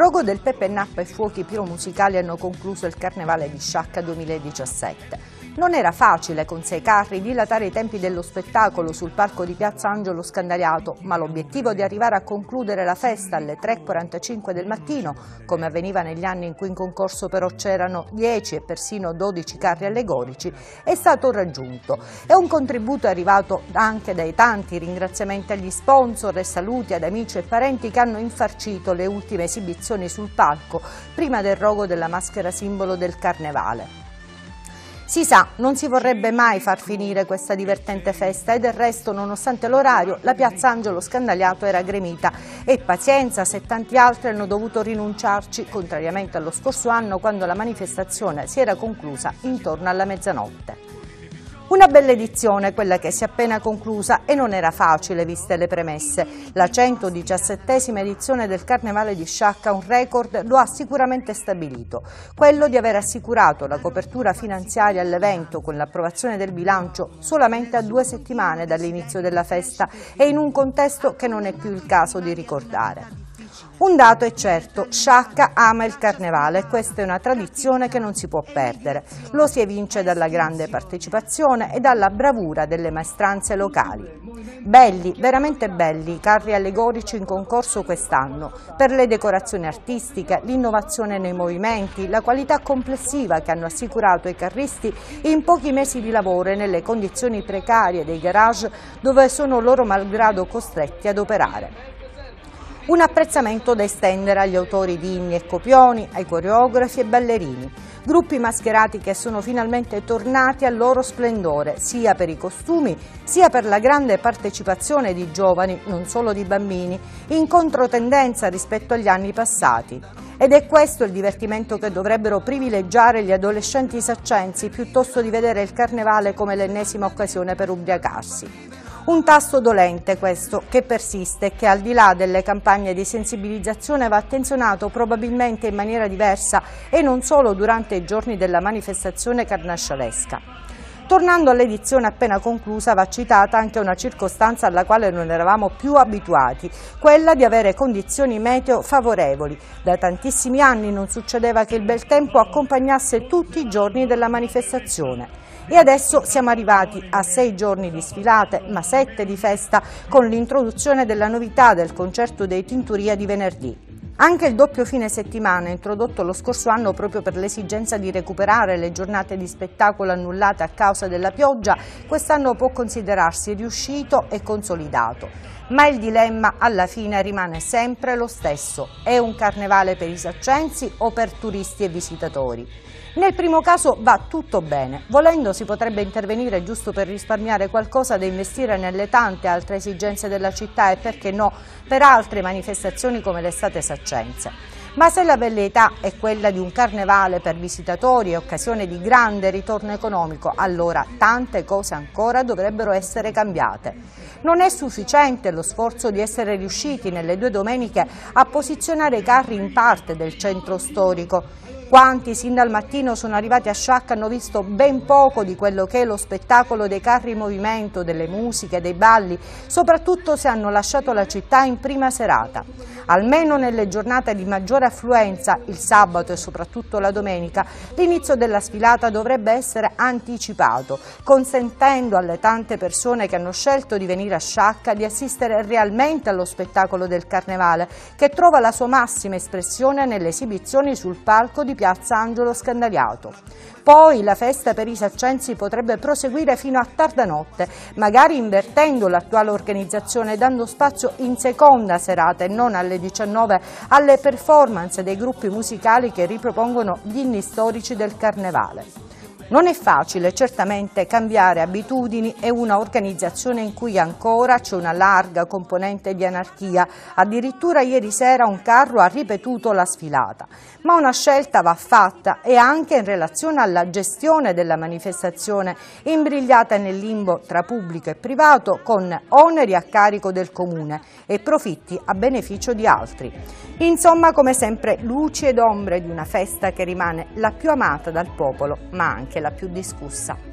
Rogo del Pepe Nappa e fuochi piromusicali hanno concluso il Carnevale di Sciacca 2017. Non era facile con sei carri dilatare i tempi dello spettacolo sul palco di Piazza Angelo Scandaliato, ma l'obiettivo di arrivare a concludere la festa alle 3.45 del mattino, come avveniva negli anni in cui in concorso però c'erano 10 e persino 12 carri allegorici, è stato raggiunto. E un contributo è arrivato anche dai tanti ringraziamenti agli sponsor e saluti ad amici e parenti che hanno infarcito le ultime esibizioni sul palco prima del rogo della maschera simbolo del Carnevale. Si sa, non si vorrebbe mai far finire questa divertente festa e del resto, nonostante l'orario, la piazza Angelo Scandaliato era gremita e pazienza se tanti altri hanno dovuto rinunciarci, contrariamente allo scorso anno quando la manifestazione si era conclusa intorno alla mezzanotte. Una bella edizione, quella che si è appena conclusa e non era facile viste le premesse. La 117esima edizione del Carnevale di Sciacca un record lo ha sicuramente stabilito, quello di aver assicurato la copertura finanziaria all'evento con l'approvazione del bilancio solamente a due settimane dall'inizio della festa e in un contesto che non è più il caso di ricordare. Un dato è certo, Sciacca ama il carnevale e questa è una tradizione che non si può perdere. Lo si evince dalla grande partecipazione e dalla bravura delle maestranze locali. Belli, veramente belli i carri allegorici in concorso quest'anno, per le decorazioni artistiche, l'innovazione nei movimenti, la qualità complessiva che hanno assicurato ai carristi in pochi mesi di lavoro e nelle condizioni precarie dei garage dove sono loro malgrado costretti ad operare. Un apprezzamento da estendere agli autori di inni e copioni, ai coreografi e ballerini, gruppi mascherati che sono finalmente tornati al loro splendore, sia per i costumi, sia per la grande partecipazione di giovani, non solo di bambini, in controtendenza rispetto agli anni passati. Ed è questo il divertimento che dovrebbero privilegiare gli adolescenti saccensi piuttosto di vedere il carnevale come l'ennesima occasione per ubriacarsi. Un tasto dolente questo, che persiste e che al di là delle campagne di sensibilizzazione va attenzionato probabilmente in maniera diversa e non solo durante i giorni della manifestazione carnascialesca. Tornando all'edizione appena conclusa va citata anche una circostanza alla quale non eravamo più abituati, quella di avere condizioni meteo favorevoli. Da tantissimi anni non succedeva che il bel tempo accompagnasse tutti i giorni della manifestazione. E adesso siamo arrivati a sei giorni di sfilate, ma sette di festa, con l'introduzione della novità del concerto dei Tinturia di venerdì. Anche il doppio fine settimana, introdotto lo scorso anno proprio per l'esigenza di recuperare le giornate di spettacolo annullate a causa della pioggia, quest'anno può considerarsi riuscito e consolidato. Ma il dilemma alla fine rimane sempre lo stesso. È un carnevale per i saccensi o per turisti e visitatori? Nel primo caso va tutto bene, volendo si potrebbe intervenire giusto per risparmiare qualcosa da investire nelle tante altre esigenze della città e perché no per altre manifestazioni come l'estate saccense. Ma se la velleità è quella di un carnevale per visitatori e occasione di grande ritorno economico, allora tante cose ancora dovrebbero essere cambiate. Non è sufficiente lo sforzo di essere riusciti nelle due domeniche a posizionare i carri in parte del centro storico. Quanti sin dal mattino sono arrivati a Sciacca hanno visto ben poco di quello che è lo spettacolo dei carri in movimento, delle musiche, dei balli, soprattutto se hanno lasciato la città in prima serata. Almeno nelle giornate di maggiore affluenza, il sabato e soprattutto la domenica, l'inizio della sfilata dovrebbe essere anticipato, consentendo alle tante persone che hanno scelto di venire a Sciacca di assistere realmente allo spettacolo del Carnevale, che trova la sua massima espressione nelle esibizioni sul palco di piazza Angelo Scandaliato. Poi la festa per i saccensi potrebbe proseguire fino a tarda notte, magari invertendo l'attuale organizzazione, dando spazio in seconda serata e non alle 19 alle performance dei gruppi musicali che ripropongono gli inni storici del Carnevale. Non è facile certamente cambiare abitudini e una organizzazione in cui ancora c'è una larga componente di anarchia, addirittura ieri sera un carro ha ripetuto la sfilata, ma una scelta va fatta e anche in relazione alla gestione della manifestazione imbrigliata nel limbo tra pubblico e privato con oneri a carico del comune e profitti a beneficio di altri. Insomma, come sempre, luci ed ombre di una festa che rimane la più amata dal popolo, ma anche la più discussa.